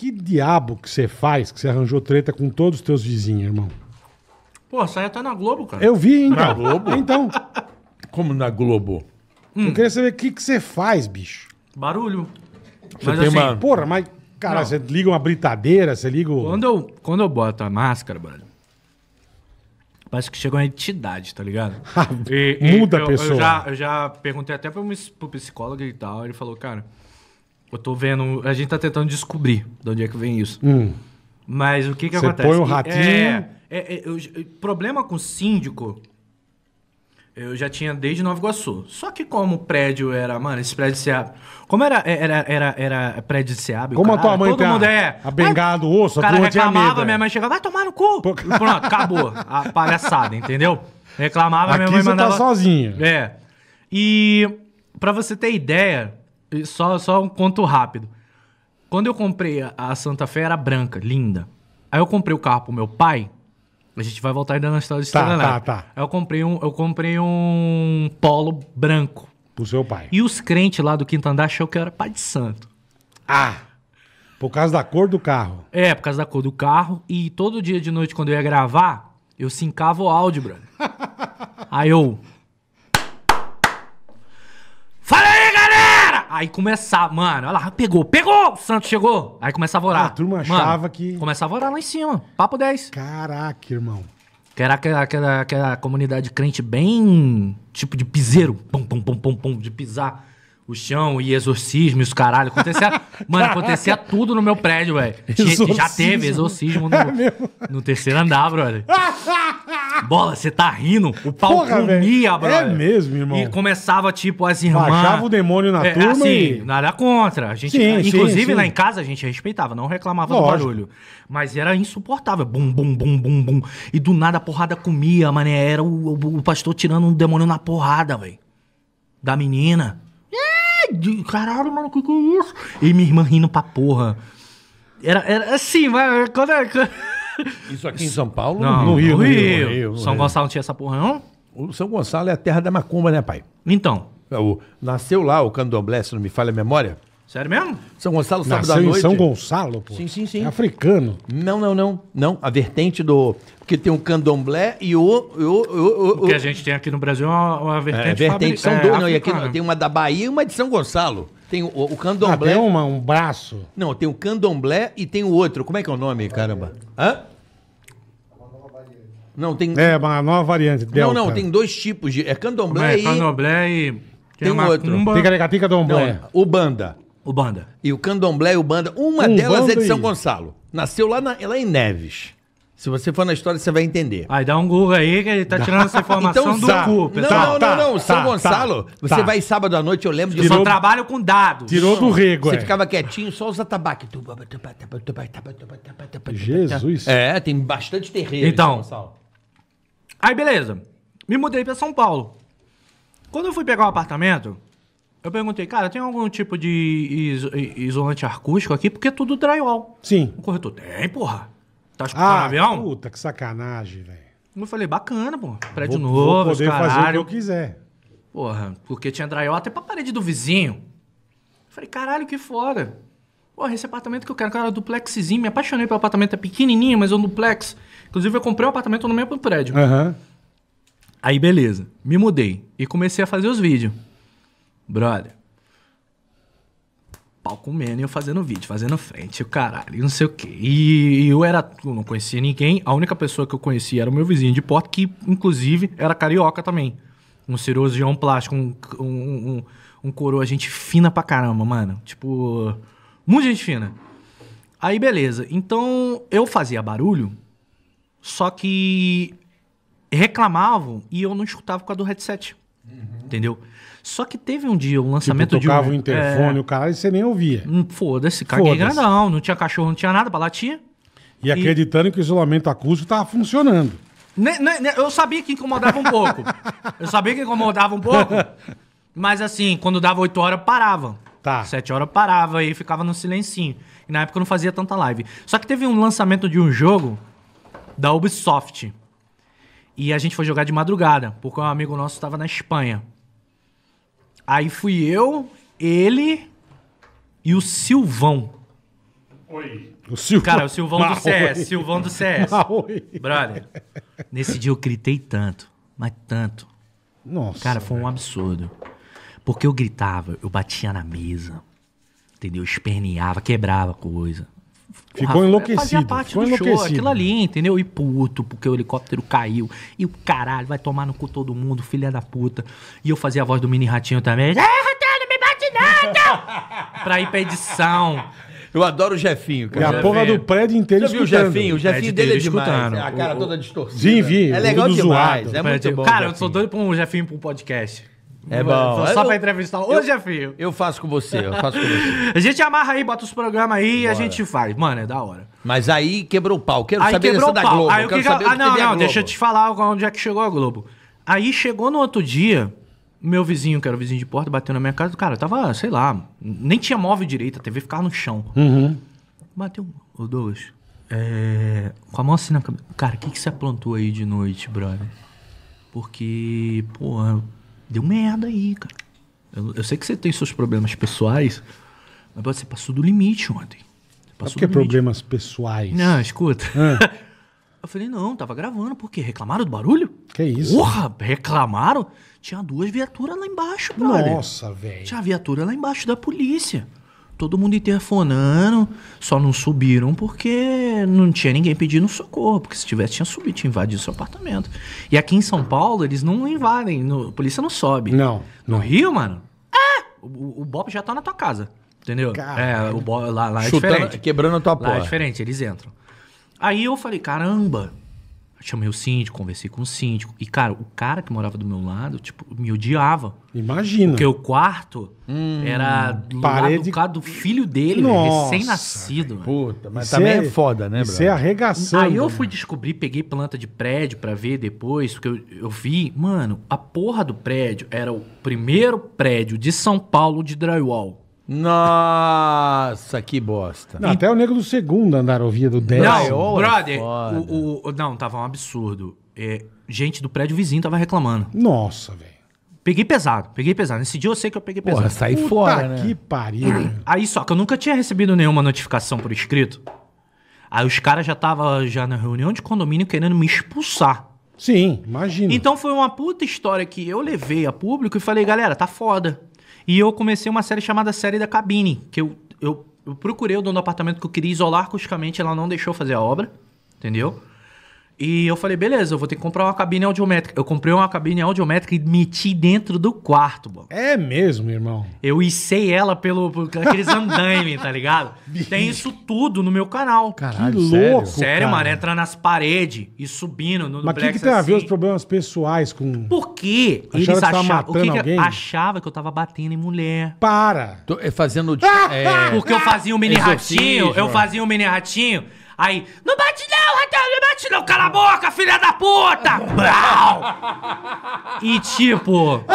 Que diabo que você faz que você arranjou treta com todos os teus vizinhos, irmão? Pô, sai até na Globo, cara. Eu vi, hein? Na cara? Globo? Então, Como na Globo. eu queria saber o que, que você faz, bicho. Barulho. Você Mas tem assim, uma- Porra, mas, cara, Não. você liga uma britadeira, você liga o... quando eu, quando eu boto a máscara, brother, parece que chega uma entidade, tá ligado? E- e Muda a eu, pessoa. Eu já, eu já perguntei até pro, mis- pro psicólogo e tal, ele falou, cara, eu tô vendo, a gente tá tentando descobrir de onde é que vem isso. Hum. Mas o que que Você acontece? põe o E- ratinho- É, é, é, eu- problema com síndico, eu já tinha desde Nova Iguaçu. Só que como o prédio era, mano, esse prédio se abre. Como era, era, era, era prédio de Seab, Como a tua mãe todo mundo é. a bengala do osso, o a cara reclamava, medo, é. minha mãe chegava, vai tomar no cu. Pô. Pronto, acabou a palhaçada, entendeu? Reclamava, minha Aqui mãe você tá mandava. sozinho. É. E pra você ter ideia, só, só um conto rápido. Quando eu comprei a, Santa Fé, era branca, linda. Aí eu comprei o carro pro meu pai. A gente vai voltar ainda na história de Tá, tá, tá. Aí eu comprei um, eu comprei um polo branco. Pro seu pai. E os crentes lá do quinto andar achou que eu era pai de santo. Ah! Por causa da cor do carro. É, por causa da cor do carro. E todo dia de noite, quando eu ia gravar, eu sincava o áudio, brother. aí eu. Fala aí, galera! Aí começava, mano, olha lá, pegou, pegou! O Santos chegou! Aí começava a orar. Ah, a turma Mano, achava que- Começava a orar lá em cima, papo 10. Caraca, irmão. Que era aquela, aquela, aquela comunidade crente bem tipo de piseiro. Pum, pum, pum, pum, pum, de pisar o chão e exorcismo e os caralho. Acontecia, mano, acontecia tudo no meu prédio, velho. Já teve exorcismo no, É no terceiro andar, brother. Bola, você tá rindo? O pau Porra, comia, velho. brother. É mesmo, irmão. E começava, tipo, as irmãs... Baixava o demônio na É, turma assim, e- nada contra. A gente, Sim, sim, inclusive, sim. lá em casa, a gente respeitava, não reclamava Lógico. do barulho. Mas era insuportável. Bum, bum, bum, bum, bum. E do nada a porrada comia, mané. Era o, o- o pastor tirando um demônio na porrada, velho. Da menina. É, de- caralho, mano, que que é isso? E minha irmã rindo pra porra. Era, era assim, mas quando... Isso aqui em São Paulo? Não, no Rio, no Rio. Rio, no Rio, São. Gonçalo não tinha essa porra, não? O São Gonçalo é a terra da macumba, né, pai? Então, É O, nasceu lá o candomblé, se não me falha a memória. Sério mesmo? São Gonçalo, sábado Nasceu à em noite. São Gonçalo, pô. Sim, sim, sim. É africano. Não, não, não. Não, a vertente do... Porque tem o candomblé e o... o, o, o, O que a gente tem aqui no Brasil é uma, uma vertente, É, vertente são é, não, e aqui tem uma da Bahia e uma de São Gonçalo. Tem o, o Ah, candomblé... tem uma, um braço. Não, tem o candomblé e tem o outro. Como é que é o nome, caramba? Hã? Não, tem... É, uma nova variante. não, Delta. não, tem dois tipos de... É candomblé É, e... candomblé e... Tem, Tem uma outro. macumba, Ticaracatica Domblé. Não, o banda. O banda. E o candomblé e o banda. Uma Um delas é de São e- Gonçalo. Nasceu lá, na, lá em Neves. Se você for na história, você vai entender. Aí dá um Google aí que ele tá tirando essa informação do sa- cu, Não, pessoal. Tá, não, tá, não, não. São tá, Gonçalo. tá, você tá. vai sábado à noite, eu lembro de Eu só trabalho com dados. Tirou do rego, Você é. ficava quietinho, só os atabaques. Jesus. É, tem bastante terreiro. Então. São Gonçalo. Aí, beleza. Me mudei pra São Paulo. Quando eu fui pegar o apartamento, eu perguntei, cara, tem algum tipo de isolante acústico aqui? Porque é tudo drywall. Sim. O corretor, tem, porra. Tá escutando Ah, avião? puta, que sacanagem, velho. Eu falei, bacana, pô. Prédio Vou, novo, vou poder fazer o que caralho. eu quiser. Porra, porque tinha drywall até pra parede do vizinho. Eu falei, caralho, que foda. Porra, esse apartamento que eu quero, cara, é duplexzinho. Me apaixonei pelo apartamento, é pequenininho, mas é um duplex. Inclusive, eu comprei um apartamento no mesmo prédio. Aham. Aí, beleza. Me mudei e comecei a fazer os vídeos. Brother. Pau comendo e eu fazendo vídeo, fazendo frente, o caralho, não sei o quê. E, eu era. Eu não conhecia ninguém. A única pessoa que eu conhecia era o meu vizinho de porta, que inclusive era carioca também. Um cirurgião plástico, um, um, um, um coroa, gente fina pra caramba, mano. Tipo. Muita gente fina. Aí, beleza. Então, eu fazia barulho, só que reclamavam e eu não escutava por causa do headset. Entendeu? Só que teve um dia um Tipo, lançamento de tocava um. o interfone, o caralho, e você nem ouvia. É, hum, Foda-se, caguei Foda-se. grandão. Não tinha cachorro, não tinha nada pra latir. E acreditando que o isolamento acústico tava funcionando. Ne- ne- Eu sabia que incomodava um pouco. Eu sabia que incomodava um pouco. Mas assim, quando dava 8 horas, parava. Tá. 7 horas parava e ficava no silencinho. E na época eu não fazia tanta live. Só que teve um lançamento de um jogo da Ubisoft. E a gente foi jogar de madrugada, porque um amigo nosso estava na Espanha. Aí fui eu, ele e o Silvão. O Silvão. Cara, o Silvão do. CS, Silvão do CS. Maui. Brother, nesse dia eu gritei tanto, mas tanto. Nossa. Cara, foi um absurdo. Porque eu gritava, eu batia na mesa, entendeu? Esperneava, quebrava coisa. Ficou Rafa, enlouquecido, Fazia parte ficou do show, enlouquecido. aquilo ali, entendeu? E puto, porque o helicóptero caiu. E o caralho, vai tomar no cu todo mundo, filha da puta. E eu fazia a voz do mini ratinho também. É, ratinho, não me bate nada! pra ir pra edição. Eu adoro o Jefinho, E cara. a porra do prédio inteiro Você viu o escutando. Jefinho? O Jefinho dele é demais. escutando. A cara toda distorcida. Sim, vi, É legal tudo demais. zoado. É muito bom. Cara, eu Jefinho. sou doido pra um Jefinho pra um podcast. É bom. Só Eu- pra entrevistar o eu- Jefinho. Eu faço com você, eu faço com você. A gente amarra aí, bota os programas aí e a gente faz. Mano, é da hora. Mas aí quebrou o pau. Quero Aí saber quebrou dessa o da pau. Globo. Aí eu o quero que saber o Ah, que não, não, deixa eu te falar onde é que chegou a Globo. Aí chegou no outro dia, meu vizinho, que era o vizinho de porta, bateu na minha casa. Cara, tava, sei lá, nem tinha móvel direito, a TV ficava no chão. Uhum. Bateu, ô Douglas, é, com a mão assim na cabeça. Cara, o que, que você aprontou aí de noite, brother? Porque, porra, deu merda aí, cara. Eu, eu sei que você tem seus problemas pessoais, mas você passou do limite ontem. Passou que limite. problemas pessoais? Não, escuta. Ah. Eu falei, não, tava gravando, por quê? Reclamaram do barulho? Que isso? Porra, reclamaram? Tinha duas viaturas lá embaixo, brother. Nossa, velho. Tinha viatura lá embaixo da polícia. Todo mundo interfonando, só não subiram porque não tinha ninguém pedindo socorro. Porque se tivesse, tinha subido, tinha invadido seu apartamento. E aqui em São Paulo, eles não invadem, no- a polícia não sobe. Não, No não. Rio, mano, é, o, o Bob já tá na tua casa, entendeu? Caralho. É, o Bob lá, lá é Chutando- diferente. quebrando a tua Lá é porta. diferente, eles entram. Aí eu falei, caramba. Chamei o síndico, conversei com o síndico. E, cara, o cara que morava do meu lado, tipo, me odiava. Imagina. Porque o quarto era do Parede- lado do, cara do filho dele, recém-nascido. mano. Puta, mas Isso também é, foda, né, Isso é arregaçando. Aí eu fui descobrir, peguei planta de prédio pra ver depois, porque eu, eu vi, mano, a porra do prédio era o primeiro prédio de São Paulo de drywall. Nossa, que bosta. Não, até o nego do segundo andar ouvia do 10. Não, é brother, o, o- o- não, tava um absurdo. É, gente do prédio vizinho tava reclamando. Nossa, velho. Peguei pesado, peguei pesado. Nesse dia eu sei que eu peguei pesado. Porra, sair Puta fora, né? que pariu. Aí só que eu nunca tinha recebido nenhuma notificação por escrito. Aí os caras já estavam já na reunião de condomínio querendo me expulsar. Sim, imagina. Então foi uma puta história que eu levei a público e falei, galera, tá foda. E eu comecei uma série chamada Série da Cabine, que eu, eu, eu procurei o dono do apartamento que eu queria isolar acusticamente, ela não deixou fazer a obra, entendeu? E eu falei, beleza, eu vou ter que comprar uma cabine audiométrica. Eu comprei uma cabine audiométrica e meti dentro do quarto, mano. É mesmo, irmão. Eu içei ela pelo, por aqueles andaime, tá ligado? Tem isso tudo no meu canal. Caralho, que sério? louco. Sério, cara. mano, entra nas paredes e subindo no Mas o que, que tem a ver assim. os problemas pessoais com. Por quê? Achava Eles que achavam. O que que achava que eu tava batendo em mulher. Para! Tô é, fazendo. é, Porque eu fazia um mini Exorcismo. ratinho, eu fazia um mini ratinho. Aí, não bate não, ratão, não bate não, cala a boca, filha da puta! Brau! E tipo,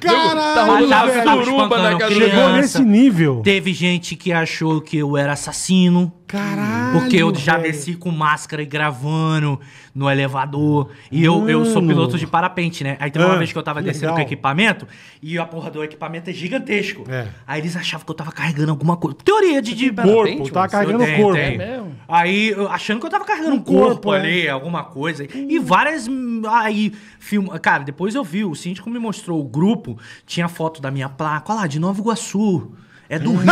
Caralho, Tá tava suruba espancando na casa Chegou nesse nível. Teve gente que achou que eu era assassino. Caralho. Porque eu já velho. desci com máscara e gravando no elevador. E eu, eu sou piloto de parapente, né? Aí teve uma Ah, vez que eu tava descendo legal. com equipamento e a porra do equipamento é gigantesco. É. Aí eles achavam que eu tava carregando alguma coisa. Teoria de. de Corpo, Parapente, tava mano? carregando o corpo. tenho. É mesmo? Aí, achando que eu tava carregando um Um corpo, corpo, é. ali, alguma coisa. E várias. hum, Aí, filma. Cara, depois eu vi, o síndico me mostrou o grupo, tinha foto da minha placa. Olha lá, de Nova Iguaçu. É do Rio.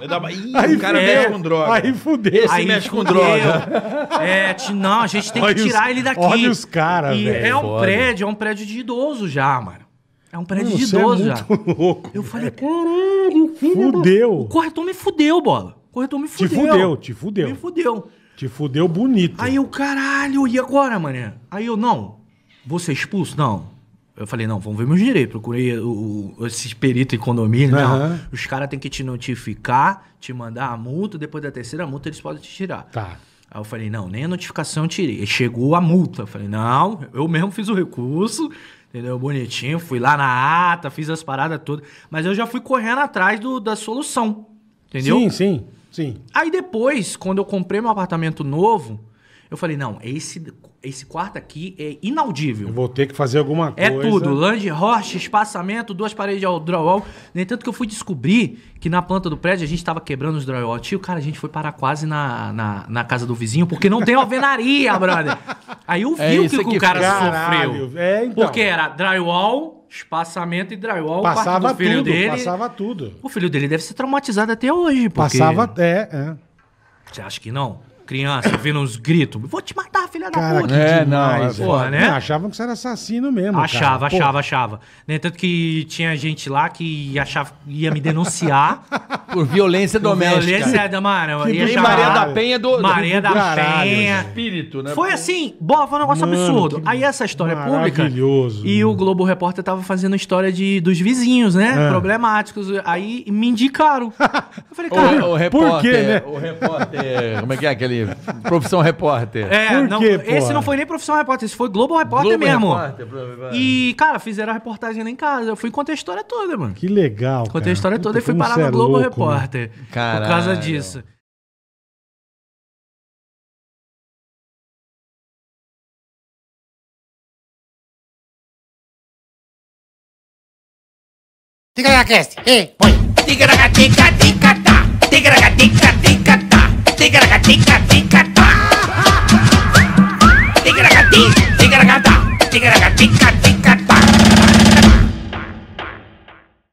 É, É da Bahia. Aí o cara fudeu. mexe com droga. Aí fudeu. Esse mexe com droga. É, ti- não, a gente tem Olha que tirar os- ele daqui. olha os cara, E velho, é um foda. prédio, é um prédio de idoso já, mano. É um prédio Mano, de é idoso já. muito louco. Eu falei, caralho, filho Fudeu. O corretor me fudeu, bola. O corretor me Te fudeu. fudeu, te fudeu. Me fudeu. Te fudeu bonito. Aí eu, caralho, e agora, mané? Aí eu, não, vou ser expulso? Não. Eu falei, não, vamos ver meus direitos. Procurei o, o, esses peritos em condomínio. Aham. Não, os caras têm que te notificar, te mandar a multa, depois da terceira multa eles podem te tirar. Tá. Aí eu falei, não, nem a notificação eu tirei. Chegou a multa. Eu falei, não, eu mesmo fiz o recurso, entendeu? Bonitinho, fui lá na ata, fiz as paradas todas. Mas eu já fui correndo atrás do, da solução, entendeu? Sim, sim, sim. Aí depois, quando eu comprei meu apartamento novo, Eu falei, não, esse, esse quarto aqui é inaudível. Eu vou ter que fazer alguma É coisa. tudo, lange, rocha, espaçamento, duas paredes de drywall. No entanto que eu fui descobrir que na planta do prédio a gente tava quebrando os drywall. Tio, cara, a gente foi parar quase na, na, na casa do vizinho porque não tem alvenaria, brother. Aí eu vi É o que que o cara Caralho, sofreu. é, então. Porque era drywall, espaçamento e drywall. Passava tudo, dele. passava tudo. O filho dele deve ser traumatizado até hoje. Porque... Passava, é, é. Você acha que não? Criança ouvindo uns gritos. Vou te matar, filha da puta. que É, demais. não, é porra, né? Não, achavam que você era assassino mesmo, Achava, cara. Pô, achava, achava. No entanto que tinha gente lá que achava ia me denunciar. Por violência doméstica. Violência, da- mano, Que ia chamar- Maria da Penha do- Maria do da caralho, Penha. Espírito, né? Foi assim, boa, foi um negócio Mano, absurdo. que Aí essa história é pública. maravilhoso, E mano. o Globo Repórter tava fazendo história de, dos vizinhos, né? É. Problemáticos. Aí me indicaram. Eu falei, cara. O, o repórter, quê, né? o repórter, como é que é aquele profissão repórter? É, Por não, quê, esse porra? não foi nem profissão repórter, esse foi Globo Repórter Globo mesmo. Repórter, E, cara, fizeram a reportagem lá em casa. Eu fui contar a história toda, mano. Que legal, Contei cara. a história Puta, toda e fui parar no é Globo louco, mano. Repórter. Por Caralho. causa disso. Ticaracast, ei, põe. Ticaracatica-ticatá, ticaracatica-ticatá, tigaragata, tigaragatica.